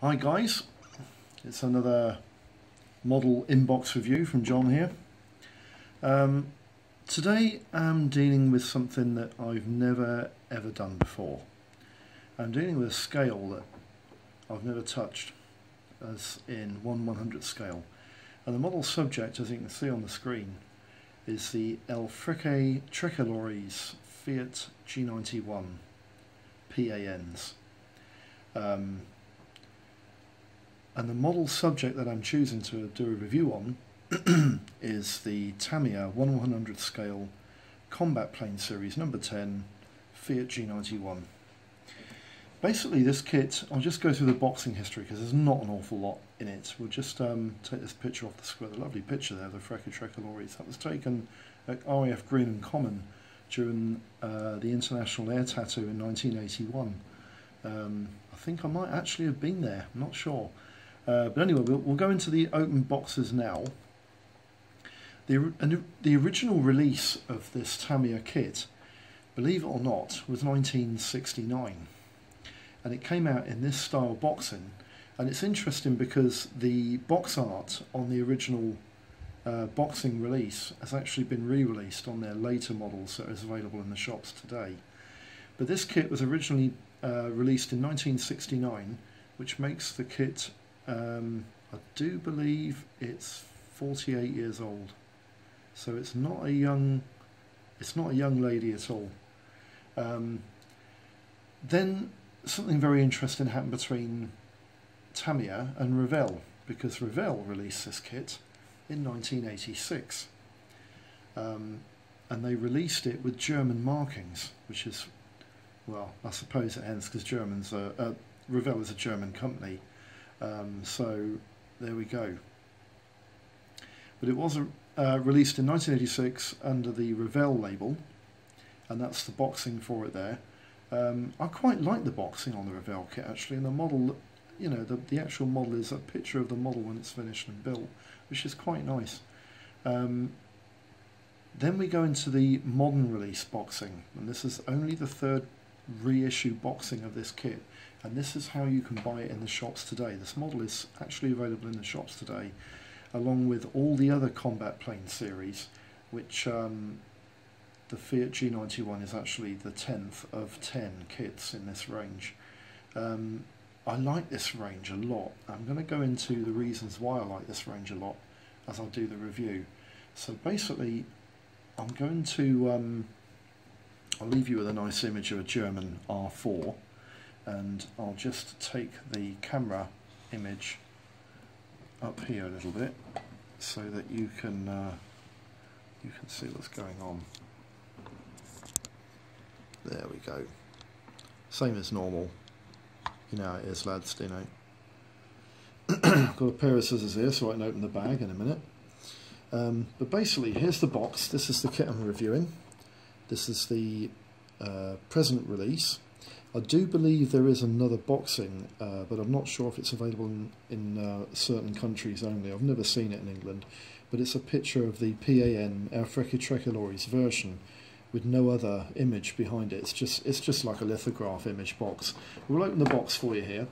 Hi guys, it's another model inbox review from John here. Um, today I'm dealing with something that I've never ever done before. I'm dealing with a scale that I've never touched as in 1 100 scale and the model subject as you can see on the screen is the Elfricke Tricolores Fiat G91 PANs. Um, and the model subject that I'm choosing to do a review on is the Tamiya 1 100 scale Combat Plane Series number 10 Fiat G91. Basically this kit, I'll just go through the boxing history because there's not an awful lot in it. We'll just um, take this picture off the square, the lovely picture there, the Frecce Tricolori. That was taken at RAF Greenham Common during uh, the International Air Tattoo in 1981. Um, I think I might actually have been there, I'm not sure. Uh, but anyway, we'll, we'll, go into the open boxes now. The, the original release of this Tamiya kit, believe it or not, was 1969. And it came out in this style boxing. And it's interesting because the box art on the original uh, boxing release has actually been re-released on their later models that is available in the shops today. But this kit was originally uh, released in 1969, which makes the kit um, I do believe it's 48 years old, so it's not a young, it's not a young lady at all. Um, then something very interesting happened between Tamiya and Revell because Revell released this kit in 1986. Um, and they released it with German markings, which is, well, I suppose it ends because Germans are, uh, is a German company, um, so there we go. But it was uh, released in 1986 under the Revell label, and that's the boxing for it there. Um, I quite like the boxing on the Revell kit actually, and the model, you know, the, the actual model is a picture of the model when it's finished and built, which is quite nice. Um, then we go into the modern release boxing, and this is only the third reissue boxing of this kit and this is how you can buy it in the shops today. This model is actually available in the shops today along with all the other combat plane series which um, the Fiat G91 is actually the 10th of 10 kits in this range. Um, I like this range a lot. I'm going to go into the reasons why I like this range a lot as I do the review. So basically I'm going to, um, I'll leave you with a nice image of a German R4 and I'll just take the camera image up here a little bit so that you can uh, you can see what's going on. There we go. Same as normal. You know it is lads you know? Got a pair of scissors here so I can open the bag in a minute. Um, but basically here's the box. This is the kit I'm reviewing. This is the uh, present release I do believe there is another boxing, uh, but I'm not sure if it's available in, in uh, certain countries only. I've never seen it in England, but it's a picture of the PAN Elfricke Tricolores version with no other image behind it. It's just it's just like a lithograph image box. We'll open the box for you here.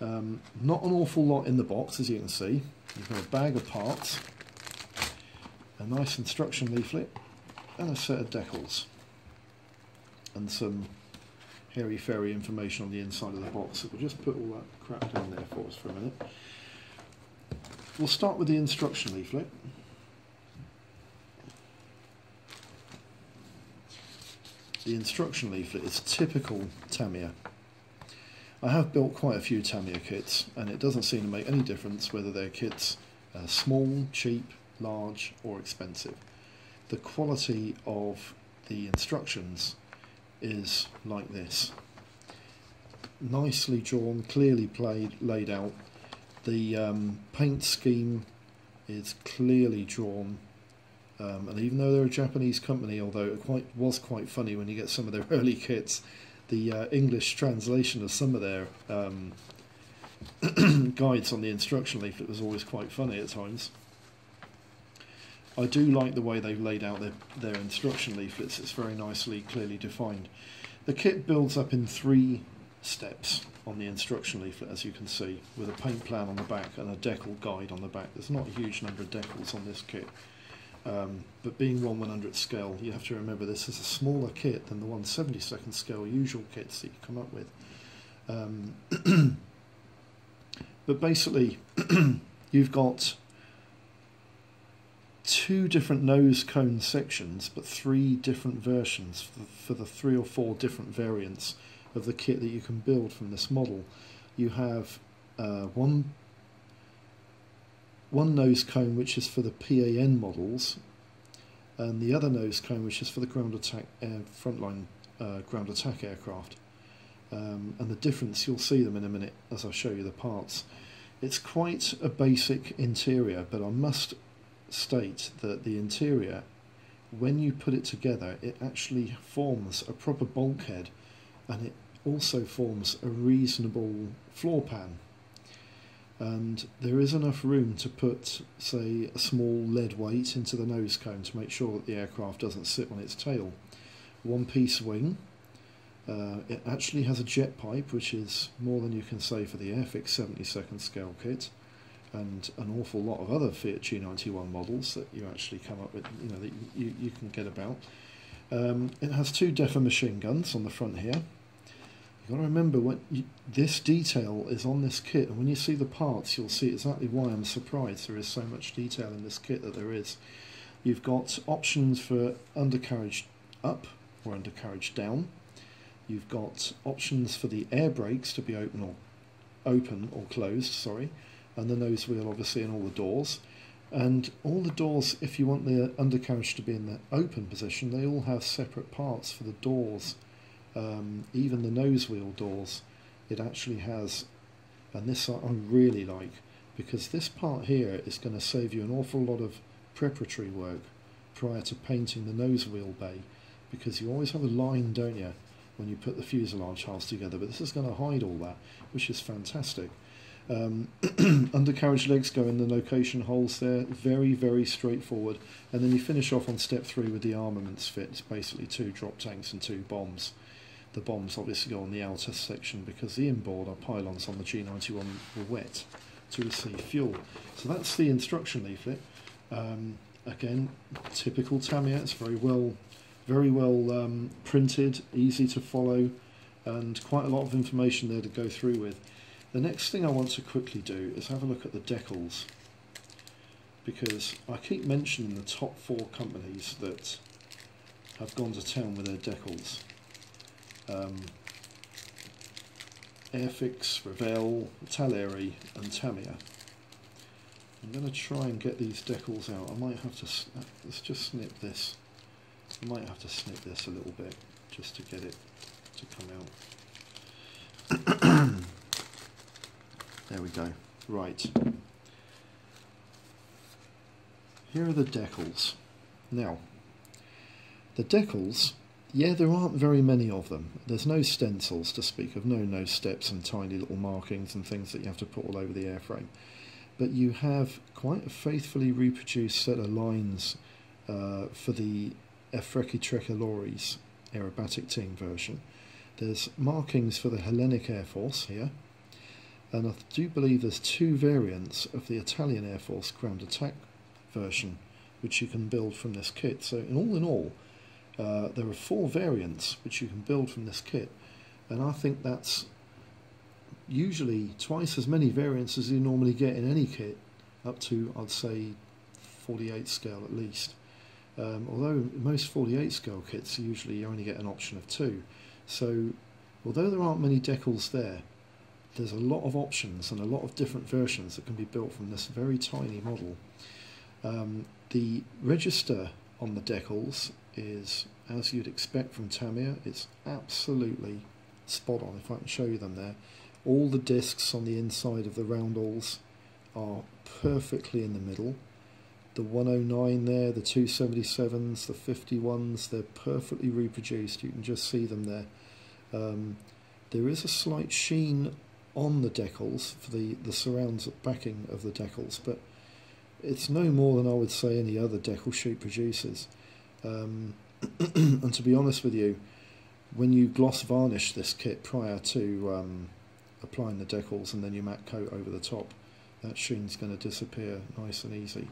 Um, not an awful lot in the box, as you can see. You've got a bag of parts, a nice instruction leaflet, and a set of decals, and some hairy fairy information on the inside of the box. So we'll just put all that crap down there for us for a minute. We'll start with the instruction leaflet. The instruction leaflet is typical Tamiya. I have built quite a few Tamiya kits and it doesn't seem to make any difference whether they're kits uh, small, cheap, large or expensive. The quality of the instructions is like this. Nicely drawn, clearly played, laid out. The um, paint scheme is clearly drawn. Um, and even though they're a Japanese company, although it quite was quite funny when you get some of their early kits, the uh, English translation of some of their um, guides on the instruction leaflet was always quite funny at times. I do like the way they've laid out their, their instruction leaflets. It's very nicely, clearly defined. The kit builds up in three steps on the instruction leaflet, as you can see, with a paint plan on the back and a decal guide on the back. There's not a huge number of decals on this kit, um, but being 1 100th scale, you have to remember this is a smaller kit than the 172nd scale usual kits that you come up with. Um, but basically, you've got two different nose cone sections, but three different versions for the, for the three or four different variants of the kit that you can build from this model. You have uh, one one nose cone which is for the PAN models, and the other nose cone which is for the ground attack air, frontline uh, ground attack aircraft. Um, and the difference you'll see them in a minute as I show you the parts. It's quite a basic interior, but I must state that the interior, when you put it together, it actually forms a proper bulkhead and it also forms a reasonable floor pan. And there is enough room to put, say, a small lead weight into the nose cone to make sure that the aircraft doesn't sit on its tail. One piece wing. Uh, it actually has a jet pipe, which is more than you can say for the Airfix 72nd scale kit and an awful lot of other Fiat G91 models that you actually come up with, you know, that you, you can get about. Um, it has two Defa machine guns on the front here. You've got to remember what you, this detail is on this kit, and when you see the parts, you'll see exactly why I'm surprised there is so much detail in this kit that there is. You've got options for undercarriage up or undercarriage down. You've got options for the air brakes to be open or open or closed, sorry and the nose wheel obviously and all the doors. And all the doors, if you want the undercarriage to be in the open position, they all have separate parts for the doors. Um, even the nose wheel doors, it actually has, and this I really like, because this part here is going to save you an awful lot of preparatory work prior to painting the nose wheel bay, because you always have a line, don't you, when you put the fuselage halves together, but this is going to hide all that, which is fantastic. Um, undercarriage legs go in the location holes there, very, very straightforward. And then you finish off on step three with the armaments fit. It's basically two drop tanks and two bombs. The bombs obviously go on the outer section because the inboard pylons on the G91 were wet to receive fuel. So that's the instruction leaflet. Um, again, typical Tamiya. It's very well, very well um, printed, easy to follow, and quite a lot of information there to go through with. The next thing I want to quickly do is have a look at the decals because I keep mentioning the top four companies that have gone to town with their decals. Um, Airfix, Revell, Italeri and Tamiya. I'm going to try and get these decals out. I might have to, let's just snip this. I might have to snip this a little bit just to get it to come out. There we go. Right. Here are the decals. Now, the decals, yeah, there aren't very many of them. There's no stencils to speak of, no nose steps and tiny little markings and things that you have to put all over the airframe. But you have quite a faithfully reproduced set of lines uh, for the Efreki Tricolores aerobatic team version. There's markings for the Hellenic Air Force here, and I do believe there's two variants of the Italian Air Force ground attack version which you can build from this kit. So in all in all, uh, there are four variants which you can build from this kit, and I think that's usually twice as many variants as you normally get in any kit, up to I'd say 48 scale at least. Um, although most 48 scale kits usually you only get an option of two. So although there aren't many decals there, there's a lot of options and a lot of different versions that can be built from this very tiny model. Um, the register on the decals is, as you'd expect from Tamiya, it's absolutely spot on, if I can show you them there. All the discs on the inside of the roundels are perfectly in the middle. The 109 there, the 277s, the 51s, they're perfectly reproduced. You can just see them there. Um, there is a slight sheen on the decals for the, the surrounds backing of the decals, but it's no more than I would say any other decal sheet produces. Um, and to be honest with you, when you gloss varnish this kit prior to um, applying the decals and then your matte coat over the top, that sheen's going to disappear nice and easy.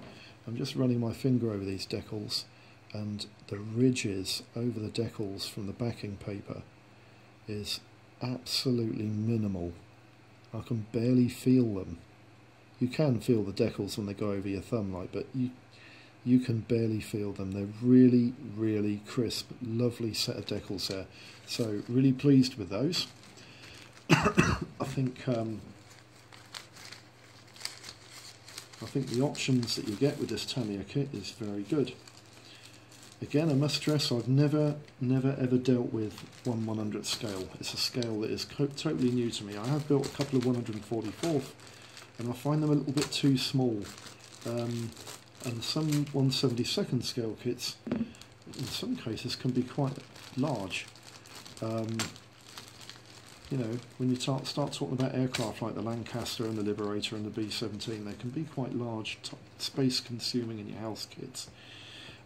I'm just running my finger over these decals and the ridges over the decals from the backing paper is absolutely minimal. I can barely feel them. You can feel the decals when they go over your thumb like, but you you can barely feel them. They're really, really crisp, lovely set of decals there. So really pleased with those. I think um, I think the options that you get with this Tamiya kit is very good. Again, I must stress I've never, never ever dealt with 1 100th scale. It's a scale that is totally new to me. I have built a couple of 144th and I find them a little bit too small. Um, and some 172nd scale kits, in some cases, can be quite large. Um, you know, when you start, start talking about aircraft like the Lancaster and the Liberator and the B-17, they can be quite large, space-consuming in your house kits.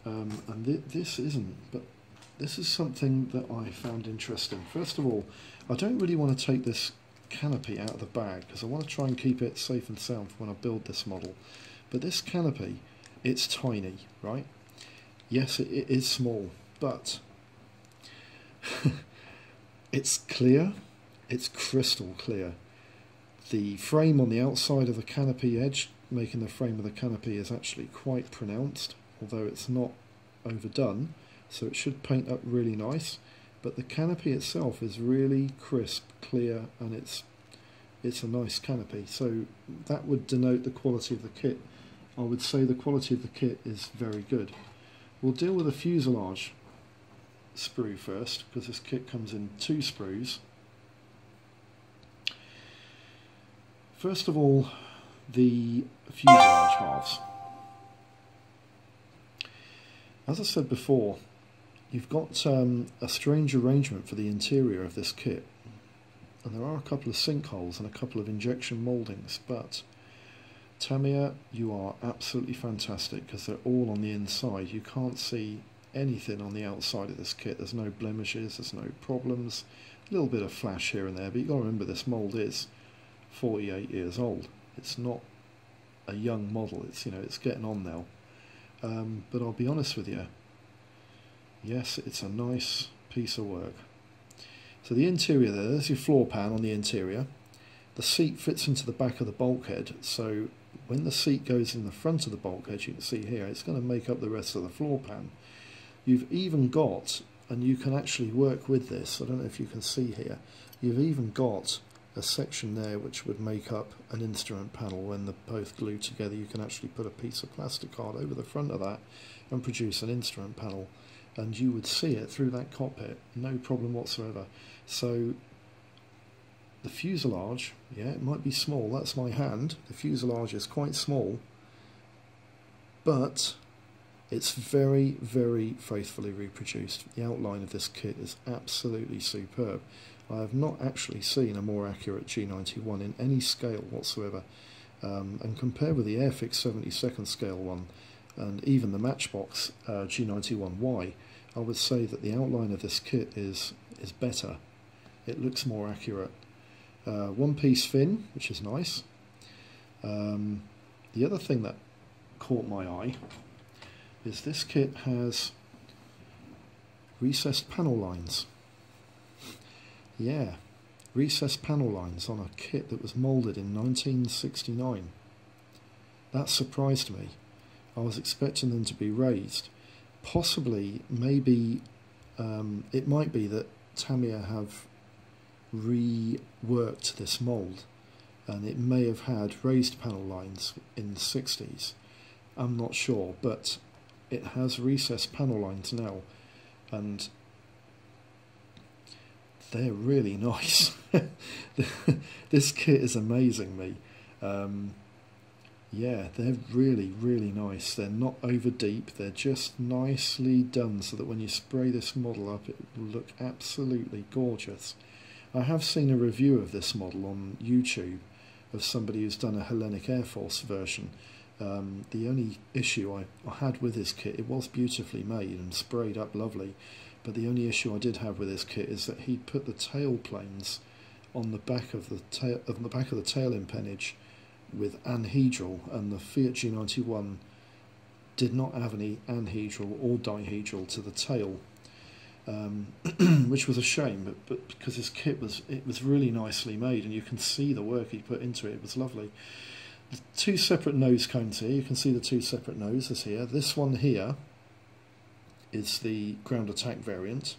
Um, and th this isn't, but this is something that I found interesting. First of all, I don't really want to take this canopy out of the bag because I want to try and keep it safe and sound when I build this model. But this canopy, it's tiny, right? Yes, it, it is small, but it's clear, it's crystal clear. The frame on the outside of the canopy edge, making the frame of the canopy, is actually quite pronounced although it's not overdone so it should paint up really nice. But the canopy itself is really crisp clear and it's it's a nice canopy. So that would denote the quality of the kit. I would say the quality of the kit is very good. We'll deal with the fuselage sprue first because this kit comes in two sprues. First of all the fuselage halves as I said before, you've got um, a strange arrangement for the interior of this kit. And there are a couple of sinkholes and a couple of injection mouldings, but Tamiya, you are absolutely fantastic because they're all on the inside. You can't see anything on the outside of this kit. There's no blemishes, there's no problems. A little bit of flash here and there, but you've got to remember this mould is 48 years old. It's not a young model, it's, you know, it's getting on now. Um, but I'll be honest with you, yes, it's a nice piece of work. So the interior there, there's your floor pan on the interior. The seat fits into the back of the bulkhead, so when the seat goes in the front of the bulkhead, you can see here, it's going to make up the rest of the floor pan. You've even got, and you can actually work with this, I don't know if you can see here, you've even got a section there which would make up an instrument panel. When they're both glued together you can actually put a piece of plastic card over the front of that and produce an instrument panel. And you would see it through that cockpit no problem whatsoever. So the fuselage yeah it might be small that's my hand. The fuselage is quite small but it's very very faithfully reproduced. The outline of this kit is absolutely superb I have not actually seen a more accurate G91 in any scale whatsoever. Um, and compared with the Airfix 72nd scale one and even the Matchbox uh, G91Y, I would say that the outline of this kit is is better. It looks more accurate. Uh, one piece fin, which is nice. Um, the other thing that caught my eye is this kit has recessed panel lines. Yeah, recessed panel lines on a kit that was moulded in 1969. That surprised me. I was expecting them to be raised. Possibly, maybe, um, it might be that Tamiya have reworked this mould and it may have had raised panel lines in the 60s. I'm not sure, but it has recessed panel lines now and they're really nice. this kit is amazing me. Um, yeah, they're really, really nice. They're not over deep. They're just nicely done so that when you spray this model up, it will look absolutely gorgeous. I have seen a review of this model on YouTube of somebody who's done a Hellenic Air Force version. Um, the only issue I, I had with this kit, it was beautifully made and sprayed up lovely, but the only issue I did have with this kit is that he put the tail planes on the back of the tail on the back of the tail empennage with anhedral, and the Fiat G91 did not have any anhedral or dihedral to the tail, um, which was a shame. But, but because his kit was it was really nicely made, and you can see the work he put into it. It was lovely. The two separate nose cones here. You can see the two separate noses here. This one here is the ground attack variant.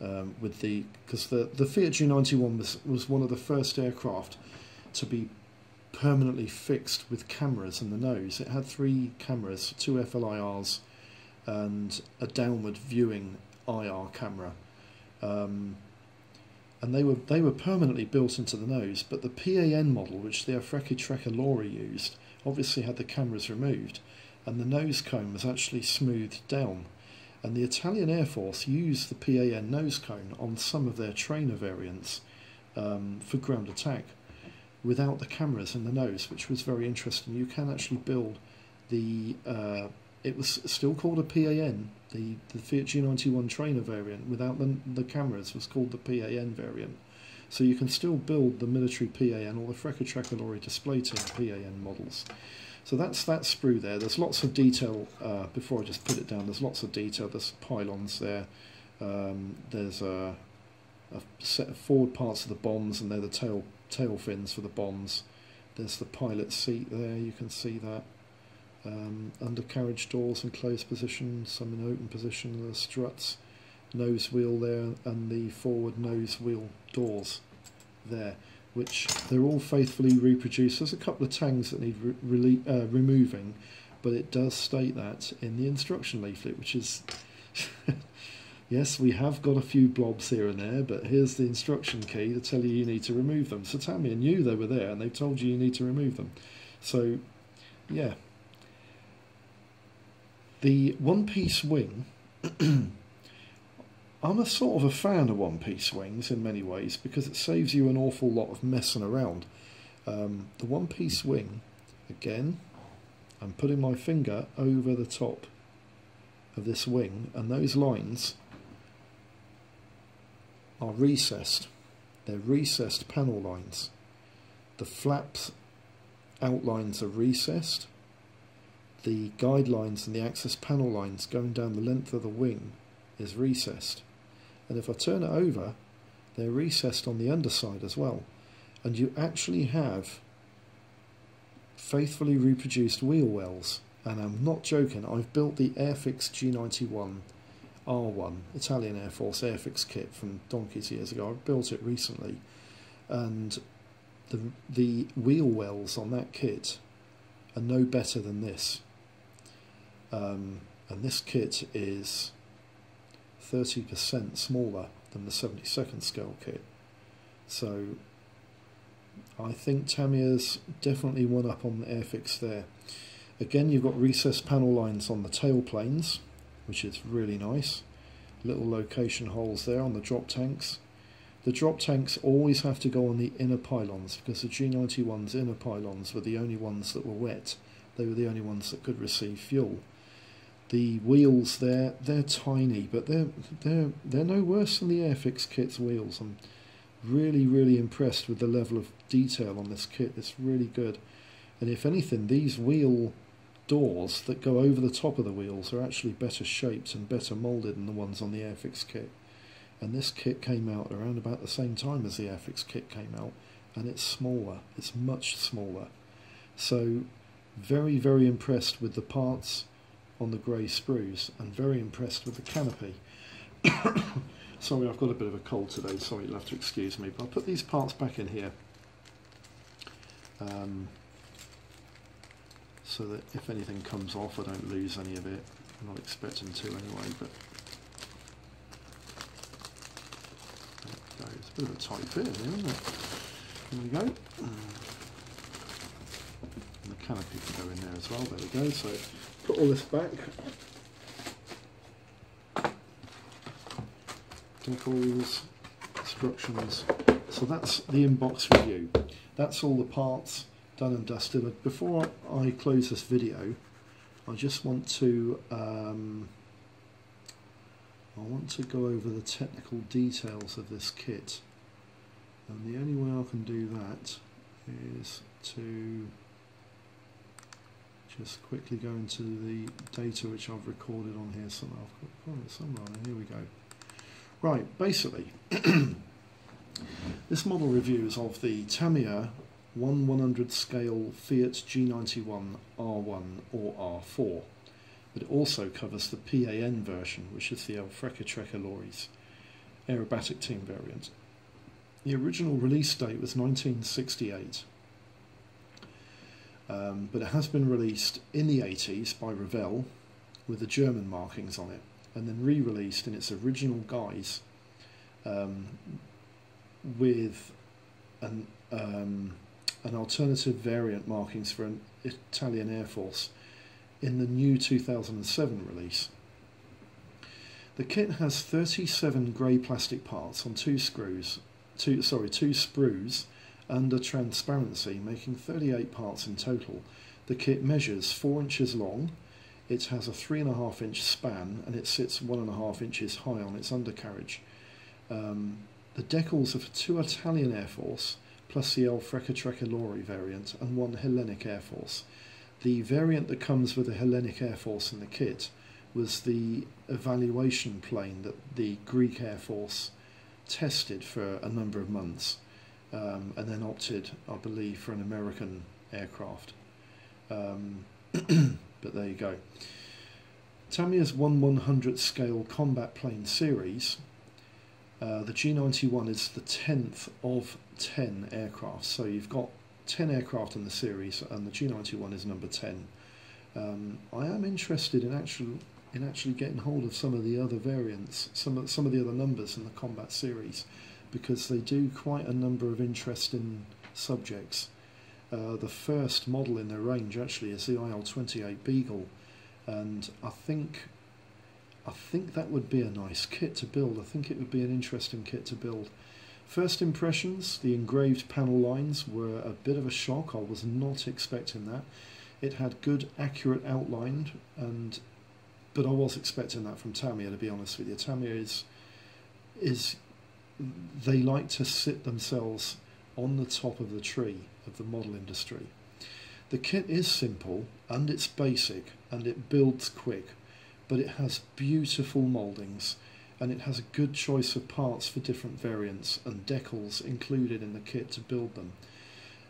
Um, with the because the the Fiat G91 was was one of the first aircraft to be permanently fixed with cameras in the nose. It had three cameras, two FLIRs, and a downward viewing IR camera. Um, and they were they were permanently built into the nose. But the PAN model, which the Airfrecce Treccolori used, obviously had the cameras removed, and the nose cone was actually smoothed down. And the Italian Air Force used the PAN nose cone on some of their trainer variants um, for ground attack without the cameras in the nose, which was very interesting. You can actually build the, uh, it was still called a PAN, the, the Fiat G91 trainer variant without the, the cameras was called the PAN variant. So you can still build the military PAN or the Frecce Tricolori display team PAN models. So that's that sprue there. There's lots of detail, uh, before I just put it down, there's lots of detail. There's pylons there. Um, there's a, a, set of forward parts of the bombs and they're the tail tail fins for the bombs. There's the pilot seat there, you can see that. Um, undercarriage doors in closed position, some in open position, the struts, nose wheel there, and the forward nose wheel doors there, which they're all faithfully reproduced. There's a couple of tangs that need re uh, removing, but it does state that in the instruction leaflet, which is Yes, we have got a few blobs here and there, but here's the instruction key to tell you you need to remove them. So Tamiya knew they were there and they've told you you need to remove them. So, yeah. The one-piece wing, I'm a sort of a fan of one-piece wings in many ways because it saves you an awful lot of messing around. Um, the one-piece wing, again, I'm putting my finger over the top of this wing and those lines are recessed. They're recessed panel lines. The flaps outlines are recessed. The guidelines and the access panel lines going down the length of the wing is recessed. And if I turn it over, they're recessed on the underside as well. And you actually have faithfully reproduced wheel wells. And I'm not joking, I've built the Airfix G91 R1 Italian Air Force Airfix kit from donkeys years ago. I built it recently, and the the wheel wells on that kit are no better than this. Um, and this kit is 30% smaller than the 72nd scale kit. So I think Tamiya's definitely one up on the Airfix there. Again, you've got recessed panel lines on the tail planes which is really nice. Little location holes there on the drop tanks. The drop tanks always have to go on the inner pylons because the G91's inner pylons were the only ones that were wet. They were the only ones that could receive fuel. The wheels there, they're tiny, but they're they're they're no worse than the Airfix kit's wheels. I'm really really impressed with the level of detail on this kit. It's really good. And if anything, these wheel doors that go over the top of the wheels are actually better shaped and better moulded than the ones on the Airfix kit. And this kit came out around about the same time as the Airfix kit came out, and it's smaller, it's much smaller. So, very, very impressed with the parts on the grey sprues, and very impressed with the canopy. Sorry, I've got a bit of a cold today, sorry, you'll have to excuse me, but I'll put these parts back in here. Um, so that if anything comes off I don't lose any of it. I'm not expecting to anyway, but It's a bit of a tight fit here, isn't it? There we go. And the canopy can go in there as well, there we go. So put all this back. Decals, instructions. So that's the inbox review. That's all the parts done and dusted. But before I close this video, I just want to um, I want to go over the technical details of this kit and the only way I can do that is to just quickly go into the data which I've recorded on here somewhere. I've got it somewhere. Here we go. Right, basically, this model review is of the Tamiya 1 100 scale Fiat G91 R1 or R4, but it also covers the PAN version, which is the Elfrecca Trekker lorries aerobatic team variant. The original release date was 1968, um, but it has been released in the 80s by Revell with the German markings on it, and then re-released in its original guise um, with an um, an alternative variant markings for an Italian Air Force in the new 2007 release. The kit has 37 grey plastic parts on two screws, two sorry, two sprues under transparency, making 38 parts in total. The kit measures 4 inches long, it has a 3.5 inch span, and it sits 1.5 inches high on its undercarriage. Um, the decals are for two Italian Air Force, plus the Elfrecca Trekker Lorry variant, and one Hellenic Air Force. The variant that comes with the Hellenic Air Force in the kit was the evaluation plane that the Greek Air Force tested for a number of months um, and then opted, I believe, for an American aircraft. Um, but there you go. Tamiya's 1 100 scale combat plane series, uh, the G91 is the 10th of 10 aircraft. So you've got 10 aircraft in the series, and the G91 is number 10. Um, I am interested in actual in actually getting hold of some of the other variants, some of some of the other numbers in the combat series because they do quite a number of interesting subjects. Uh, the first model in their range actually is the IL-28 Beagle, and I think I think that would be a nice kit to build. I think it would be an interesting kit to build. First impressions, the engraved panel lines were a bit of a shock. I was not expecting that. It had good, accurate outline, and but I was expecting that from Tamiya. To be honest with you, Tamiya is is they like to sit themselves on the top of the tree of the model industry. The kit is simple and it's basic and it builds quick, but it has beautiful mouldings and it has a good choice of parts for different variants and decals included in the kit to build them.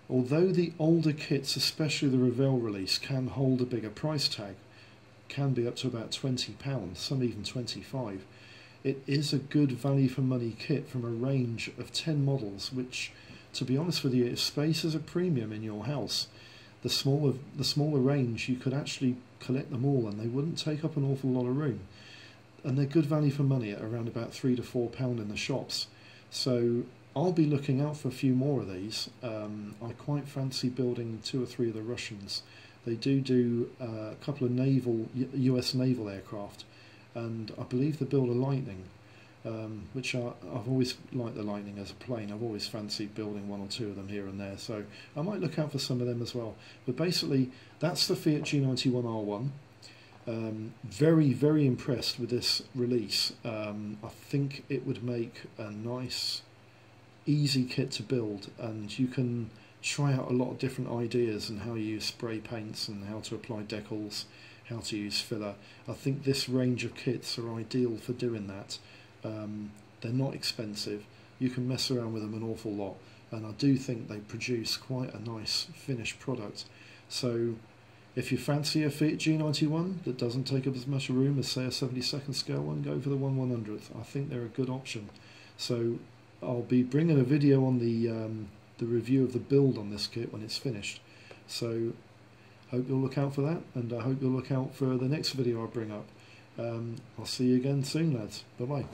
Although the older kits, especially the Revell release, can hold a bigger price tag, can be up to about £20, some even 25 it is a good value for money kit from a range of 10 models, which, to be honest with you, if space is a premium in your house, the smaller the smaller range you could actually collect them all and they wouldn't take up an awful lot of room. And they're good value for money at around about three to four pound in the shops. So I'll be looking out for a few more of these. Um, I quite fancy building two or three of the Russians. They do do uh, a couple of naval U.S. naval aircraft and I believe they build a Lightning, um, which I, have always liked the Lightning as a plane. I've always fancied building one or two of them here and there, so I might look out for some of them as well. But basically, that's the Fiat G91R1. Um, very, very impressed with this release. Um, I think it would make a nice, easy kit to build, and you can try out a lot of different ideas and how you spray paints and how to apply decals how to use filler. I think this range of kits are ideal for doing that. Um, they're not expensive. You can mess around with them an awful lot, and I do think they produce quite a nice finished product. So if you fancy a Fiat G91 that doesn't take up as much room as say a 72nd scale one, go for the 1 100th. I think they're a good option. So I'll be bringing a video on the um, the review of the build on this kit when it's finished. So hope you'll look out for that, and I hope you'll look out for the next video I bring up. Um, I'll see you again soon, lads. Bye bye.